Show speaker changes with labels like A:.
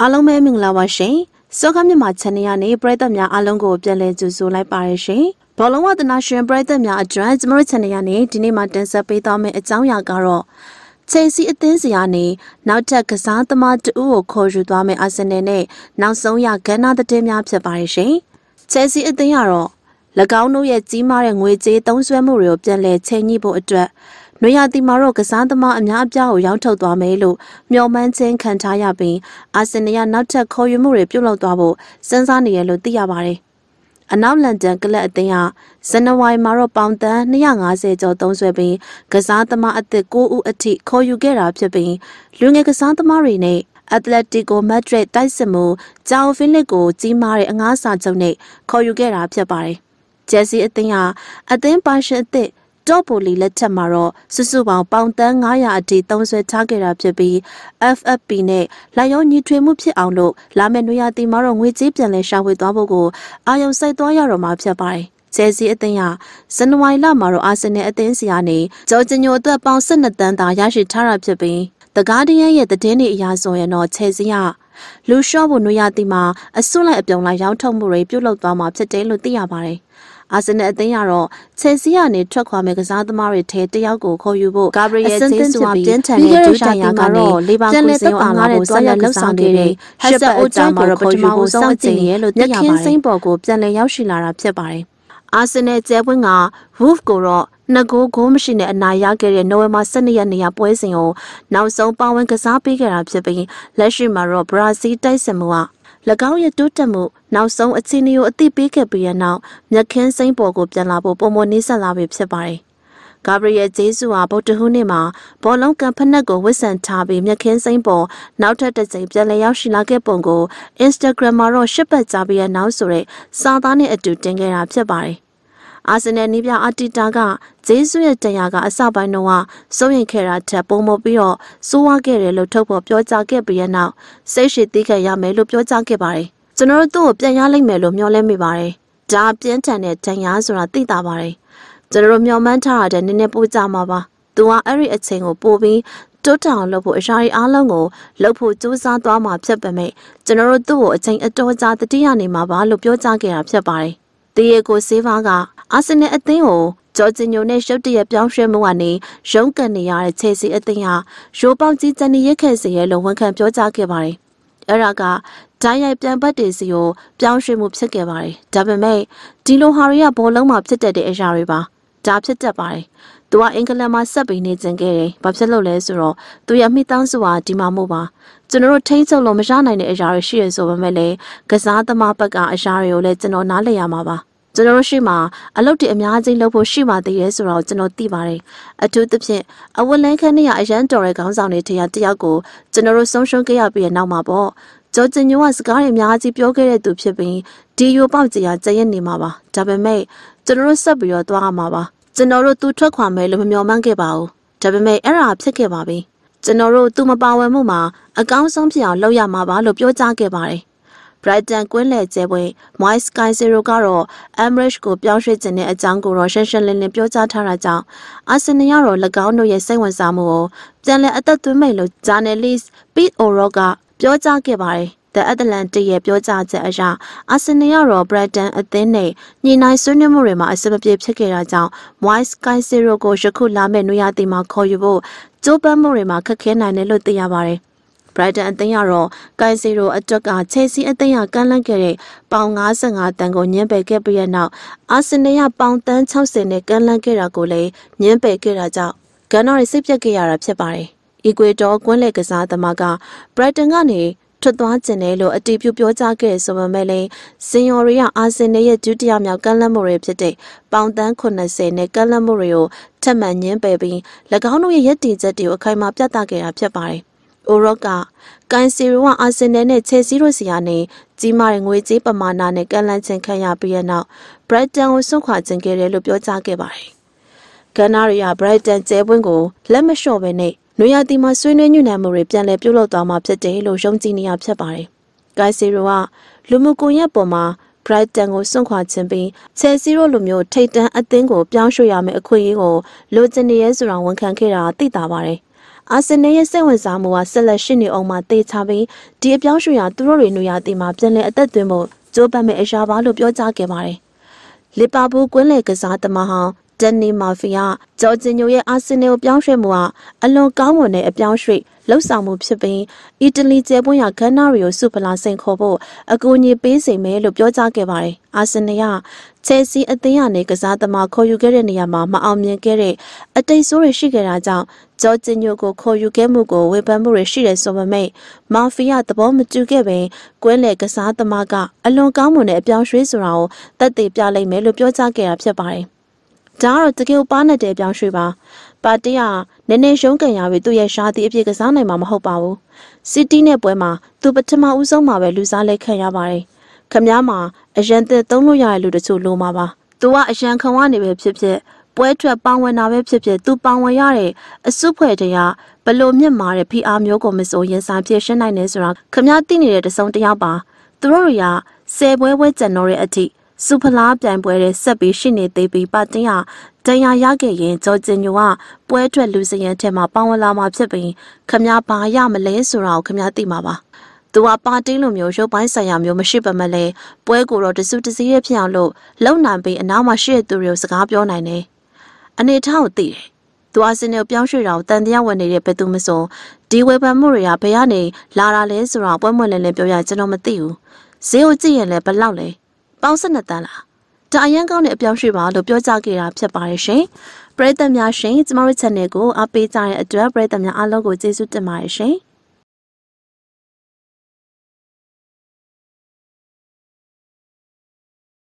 A: အားလုံးပဲမင်္ဂလာပါရှင်စောကမြန်မာ channel ကနေပရိသတ်များအားလုံးကိုပြန်လည်ကြိုဆိုလိုက်ပါရရှင်ဘောလုံးဝသနာရှင်ပရိသတ်များအတွက်ကျမတို့ channel ကနေဒီနေ့မှတင်ဆက်ပေးသွားမယ့်အကြောင်းအရာကတော့ချယ်ဆီအသင်းစီကနေနောက်ထပ်ကစားသမားတဦးကိုခေါ်ယူသွားမယ့်အာဆင်နယ်နဲ့နောက်ဆုံးရဂန်နာသတင်းများဖြစ်ပါရရှင်ချယ်ဆီအသင်းကတော့၎င်းတို့ရဲ့ကြီးမားတဲ့ငွေကြေးသုံးစွဲမှုတွေကိုပြန်လည်ချိန်ညှိဖို့အတွက် နွေရာသီမှာတော့ကစားသမားအများအပြားကိုရောင်းထုတ်သွားမယ်လို့မျှော်မှန်းခြင်းခံထားရပြီးအာဆင်နယ်ကနောက်ထပ်ခေါ်ယူမှုတွေပြုလုပ်သွားဖို့စဉ်းစားနေရလို့သိရပါတယ်။အနောက်လန်ဒန်ကလပ်အသင်းဟာဇန်နဝါရီမှာတော့ပေါင်တန်း250ကျော်သုံးစွဲပြီးကစားသမားအသစ်9ဦးအထိခေါ်ယူခဲ့တာဖြစ်ပြီးလူငယ်ကစားသမားတွေနဲ့အက်တလက်တီကိုမက်ဒရစ်တိုက်စစ်မှုဂျာအိုဖင်လစ်ကိုကြီးမားတဲ့အငားစာချုပ်နဲ့ခေါ်ယူခဲ့တာဖြစ်ပါတယ်။ဂျက်စီအသင်းဟာအသင်းပါရှင်အသစ် တော့ပိုလီလက်ထက်မှာတော့စုစုပေါင်းပေါင်တန်း900အထိသုံးဆွဲထားခဲ့တာဖြစ်ပြီး FFP နဲ့လာရောညီထွေမှုဖြစ်အောင်လို့လာမယ့်နွေရာသီမှာတော့ငွေကြေးပြန်လည်ရှာဖွေသွားဖို့ကိုအာရုံစိုက်သွားရတော့မှာဖြစ်ပါတယ်။ဂျယ်စီအသင်းဟာဇန်နဝါရီလမှာတော့အာဆင်နယ်အသင်းစီကနေဂျော်ဂျီညိုအတွက်ပေါင်12တန်းသာရရှိထားတာဖြစ်ပြီး The Guardian ရဲ့သတင်းတွေအရဆိုရင်တော့ချယ်ဆီကလူရှော့ဖို့နွေရာသီမှာအစွတ်လိုက်အပြုံလိုက်ရောင်းထုတ်မှုတွေပြုလုပ်သွားမှာဖြစ်တယ်လို့သိရပါတယ်။ အာဆင်နယ်အသင်းကတော့ချယ်ဆီကနေထွက်ခွာမဲ့ကစားသမားတွေထဲတယောက်ကိုခေါ်ယူဖို့ဂါဘရီယယ်ဂျေဆူဟာပြင်းထန်တဲ့ဒုတိယကတော့လေဘာကူစင်အောင်ငါတဲ့ဆက်လက်လှုပ်ဆောင်နေတဲ့ဟက်ဆက်အိုဂျန်ကိုခေါ်ယူဖို့စောင့်ကြည့်ရဲလို့သိရပါတယ်။ညခင်းစိမ့်ပေါ်ကိုပြန်လည်ရောက်ရှိလာတာဖြစ်ပါတယ်။အာဆင်နယ်ကျဲပွင့်က Wolf ကိုတော့နှစ်ကိုဂိုးမရှိနဲ့အနိုင်ရခဲ့တဲ့နိုဝင်ဘာ12ရက်နေ့ကပွဲစဉ်ကိုနောက်ဆုံးပါဝင်ကစားပေးခဲ့တာဖြစ်ပြီးလက်ရှိမှာတော့ဘရာဇီးတိုက်စစ်မှုက၎ င်းရဲ့တိုးတက်မှုနောက်ဆုံးအခြေအနေကိုအသိပေးခဲ့ပြီးတဲ့နောက်မြက်ခင်းစိမ့်ပေါ်ကိုပြန်လာဖို့ပုံမနှိစက်လာပြီဖြစ်ပါတယ်။ဂါဘရီယယ်ဂျေဆူဟာဗုဒ္ဓဟူးနေ့မှာဘောလုံးကန်ဖက်နက်ကိုဝစ်ဆန်ထားပြီးမြက်ခင်းစိမ့်ပေါ်နောက်ထပ်တစ်ကြိမ်ပြန်လည်ရောက်ရှိလာခဲ့ပုံကို Instagram မှာတော့ရှစ်ပတ်ကြာပြီးတဲ့နောက်ဆိုတဲ့စာသားနဲ့အတူတင်ခဲ့တာဖြစ်ပါတယ် အာဆင်နယ်နီးပြအာတီတာကဂျေဆုရဲ့တရားကအစပိုင်းတော့စိုးရင်ခဲ့တာထက်ပုံမပြီးတော့စိုးဝါခဲ့တယ်လို့ထုတ်ဖော်ပြောကြားခဲ့ပြီးတဲ့နောက်စိတ်ရှိသိခဲ့ရမယ်လို့ပြောကြားခဲ့ပါတယ်။ကျွန်တော်တို့သူ့ကိုပြန်ရလိမ့်မယ်လို့မျှော်လင့်မိပါတယ်။ဒါပြင်းထန်တဲ့တရားဆိုတာသိတာပါတယ်။ကျွန်တော်တို့မျှော်မှန်းထားတဲ့နည်းနည်းပို့ကြမှာပါ။သူကအဲ့ဒီအချိန်ကိုပို့ပြီးတိုးတောင်လုပ်ဖို့အရာရီအားလုံးကိုလုပ်ဖို့ကြိုးစားသွားမှာဖြစ်ပေမဲ့ကျွန်တော်တို့သူ့ကိုအချိန်အတော်ကြာတတိယနေမှာပါလို့ပြောကြားခဲ့တာဖြစ်ပါတယ်။တီယေကိုဆေးဖားက အာဆင်နယ်အသင်းကိုဂျော်ဂျီညိုနဲ့ရှုပ်တရက်ပြောင်းရွှေ့မှုကနေရုန်းကန်နေရတဲ့ချယ်ဆီအသင်းဟာရိုးပေါက်ကြီးစနေရက်ခဲ့စီရဲ့လုံဝန်ခံပြောကြားခဲ့ပါတယ်။အဲ့ဒါကဓာတ်ရိုက်ပြန်ပတ်တွေစီကိုပြောင်းရွှေ့မှုဖြစ်ခဲ့ပါတယ်။ဒါပေမဲ့ဒီလိုဟာတွေကဘောလုံးမှာဖြစ်တတ်တဲ့အရာတွေပါ။ဒါဖြစ်တတ်ပါတယ်။သူကအင်္ဂလန်မှာဆက်ပြီးနေကျင်ခဲ့တယ်။ဘာဖြစ်လို့လဲဆိုတော့သူရဲ့မိသားစုဟာဒီမှာမို့ပါ။ကျွန်တော်တို့ထိန်းချုပ်လို့မရနိုင်တဲ့အရာတွေရှိရဆိုပေမဲ့လည်းကစားသမားဘက်ကအရာတွေကိုလည်းကျွန်တော်နားလည်ရမှာပါ။ ကျွန်တော်တို့ရှိမှအလုပ်တွေအများကြီးလုပ်ဖို့ရှိမှသေးရဲဆိုတော့ကျွန်တော်သိပါတယ်အထူးသဖြင့်အဝတ်လန်းခန်းနဲ့အရန်တော်တဲ့ခေါင်းဆောင်တွေထရတယောက်ကိုကျွန်တော်တို့ဆုံးရှုံးခဲ့ရပြီးတဲ့နောက်မှာပေါ့ဂျော်ဂျင်ညိုကစကားတွေအများကြီးပြောခဲ့တဲ့သူဖြစ်ပြီးဒီယိုပေါက်ကြီးကကြရက်နေမှာပါဒါပေမဲ့ကျွန်တော်တို့ဆက်ပြီးတော့သွားရမှာပါကျွန်တော်တို့သူထွက်ခွာမယ်လို့မမျှော်မှန်းခဲ့ပါဘူးဒါပေမဲ့အဲ့ဒါဖြစ်ခဲ့ပါပြီကျွန်တော်တို့သူမပါဝင်မှုမှာအကောင်းဆုံးဖြစ်အောင်လုပ်ရမှာပါလို့ပြောကြားခဲ့ပါတယ် Brighton ကွင်းလယ်ကျဲပွဲ Moise Caicedo ကတော့ Emirates ကိုပြောင်းရွှေ့ခြင်းတဲ့အကြောင်းကိုတော့ရှင်းရှင်းလင်းလင်းပြောကြားထားတာကြောင့်အာဆင်နယ်ကတော့၎င်းတို့ရဲ့စိတ်ဝင်စားမှုကိုပြန်လည်အသက်သွင်းမိလို့ journalist Pete O'Rourke ကပြောကြားခဲ့ပါတယ်။ The Atlantic ရဲ့ပြောကြားချက်အရအာဆင်နယ်ရော Brighton အသင်းနဲ့ညီနိုင်ဆွေးနွေးမှုတွေမှာအဆင်မပြေဖြစ်ခဲ့တာကြောင့် Moise Caicedo ကိုယခုလာမယ့်နွေရာသီမှာခေါ်ယူဖို့ကြိုးပမ်းမှုတွေမှာခက်ခဲနိုင်တယ်လို့သိရပါတယ်။ Brighton အသင်းကတော့ကိုင်စီရိုအတွက်ကချယ်ဆီအသင်းကကမ်းလှမ်းခဲ့တဲ့ပေါင်55တန်ကိုညှင်းပယ်ခဲ့ပြီးတဲ့နောက်အာဆင်နယ်ကပေါင်တန်း60နဲ့ကမ်းလှမ်းခဲ့တာကိုလည်းညှင်းပယ်ခဲ့တာကြောင့်ဂန်နာရီစိတ်ပြတ်ခဲ့ရတာဖြစ်ပါတယ်။အီကွေတော်ကွင်းလယ်ကစားသမားက Brighton ကနေထွက်သွားခြင်းတယ်လို့အတီးပြုပြောကြားခဲ့ဆိုပေမဲ့လည်းစင်ယော်ရီကအာဆင်နယ်ရဲ့ဒုတိယမြောက်ကမ်းလှမ်းမှုတွေဖြစ်တဲ့ပေါင်တန်း80နဲ့ကမ်းလှမ်းမှုတွေကိုထပ်မံညှင်းပယ်ပြီး၎င်းတို့ရဲ့ရည်တည်ချက်တွေကိုအခိုင်အမာပြသခဲ့တာဖြစ်ပါတယ်။ အိုရော့ကကန်စီရိုကအာဆင်နယ်နဲ့ချယ်ဆီတို့စီကနေကြီးမားတဲ့ငွေကြေးပမာဏနဲ့ကန့်လန့်ခြင်းခံရပြီးတဲ့နောက်ဘရိုက်တန်ကိုစွန့်ခွာခြင်းခဲ့တယ်လို့ပြောကြားခဲ့ပါတယ်။ဂန်နာရီယာဘရိုက်တန်ကျဲပွင့်ကိုလက်မလျှော့ပဲနဲ့နွေရာသီမှာဆွေးနွေးညှိနှိုင်းမှုတွေပြန်လည်ပြုလုပ်သွားမှာဖြစ်တယ်လို့ယုံကြည်နေရဖြစ်ပါတယ်။ကန်စီရိုကလူမှုကွန်ရက်ပေါ်မှာ Brighton ကိုစွန့်ခွာခြင်းပြီး Chelsea တို့လိုမျိုးထိတ်တန့်အသင်းကိုပြောင်းရွှေ့ရမယ့်အခွင့်အရေးကိုလိုချင်နေရဲဆိုတာဝန်ခံခဲ့တာသိတာပါတယ်။ အာဆင်နယ်ရဲ့စိတ်ဝင်စားမှုကဆက်လက်ရှိနေအောင်မှတေချပြီးဒီအပြောင်းရွှေ့ရာသူတို့တွေနူရတီမှာပြန်လည်အသက်သွင်းဖို့ကြိုးပမ်းမဲ့အရာပါလို့ပြောကြားခဲ့ပါတယ်။လီပါပူးကွင်းလေကစားသမားဟောင်း ဒန်နီမာဖီယာဂျော်ဂျင်ညိုရဲ့အာဆင်နယ်ကိုပြောင်းရွှေ့မှုဟာအလွန်ကောင်းမွန်တဲ့အပြောင်းရွှေ့လှုပ်ဆောင်မှုဖြစ်ပြီးအီတလီကျဲပွင့်ရဂန်နာရီကိုစုဖလာစိန်ခေါ်ဖို့အကူအညီပေးစိမ်မယ်လို့ပြောကြားခဲ့ပါတယ်။အာဆင်နယ်ကချယ်ဆီအသင်းကနေကစားသမားခေါ်ယူခဲ့တဲ့နေရာမှာမအောင်မြင်ခဲ့တဲ့အတိတ်ဆိုးတွေရှိခဲ့တာကြောင့်ဂျော်ဂျင်ညိုကိုခေါ်ယူခဲ့မှုကိုဝေဖန်မှုတွေရှိတယ်ဆိုပေမဲ့မာဖီယာသဘောမတူခဲ့ပင်ကွင်းလေကစားသမားကအလွန်ကောင်းမွန်တဲ့အပြောင်းရွှေ့ဆိုတာကိုသက်သေပြလိုက်မယ်လို့ပြောကြားခဲ့တာဖြစ်ပါတယ်။ ဒါကတော့တကယ်ပါနဲ့တဲ့အပြောင်းရွှေ့ပါပါတီကနည်းနည်းရှုံးကန်ရပြီသူ့ရဲ့ရှားသည့်အဖြစ်ကစားနိုင်မှာမဟုတ်ပါဘူးစီးတီးနဲ့ပွဲမှာသူပထမဦးဆုံးမှာပဲလူစားလက်ခံရပါတယ်ခမားမှာအရန်သက်သုံးလို့ရတဲ့လူတချို့လိုမှာပါသူကအရန်ခံဝနေပဲဖြစ်ဖြစ်ပွဲထွက်ပေါဝင်တာပဲဖြစ်ဖြစ်သူပေါဝင်ရတဲ့အစုဖွဲ့တရားဘလို့မြင့်မာတဲ့ဖိအားမျိုးကိုမစိုးရင်ဆိုင်ဖြစ်ရှင်းနိုင်နေဆိုတာခမားသိနေတဲ့တစုံတယောက်ပါသူတို့တွေကဆယ်ပွဲပွဲကြံတော့တဲ့အထိ စူဖလားပြိုင်ပွဲတွေဆက်ပြီးရှိနေသေးပြီးပါတင်ဟာတရားရခဲ့ရင်ဂျော်ဂျင်ညိုကပွဲထွက်လူစရန်ထဲမှာပေါဝင်လာမှာဖြစ်ပြီးခမ ्या ဘာရမလဲဆိုတာကိုခမ ्या သိမှာပါသူကပါတင်းလိုမျိုးရုပ်ပိုင်းဆိုင်ရာမျိုးမရှိပါမလဲပွဲကိုတော့တစုတစည်းရဖြစ်အောင်လို့လုံနိုင်ပြီးအနောက်မှာရှိတဲ့သူတွေကိုစကားပြောနိုင်တယ်အနေထားကိုသိတယ်သူအစင်းနဲ့ပြောင်းရွှေ့တာကိုတန်တရားဝင်နေတဲ့ဘယ်သူမဆိုဒီဝေဖန်မှုတွေကဘယ်ကနေလာတာလဲဆိုတာပွဲမွင့်လင်းလင်းပြောရကျွန်တော်မသိဘူးဈေးကိုကြည့်ရင်လည်းဘလောက်လဲ ပေါင်း12တန်းလားဒါအရင်ကောင်းတဲ့အပြောင်းရွှေ့ပါလို့ပြောကြခဲ့တာဖြစ်ပါတယ်ရှင်ပရိသတ်များရှင်ကျမတို့ channel ကိုအားပေးကြတဲ့အတွက်ပရိသတ်များအားလုံးကိုကျေးဇူးတင်ပါတယ်ရှင်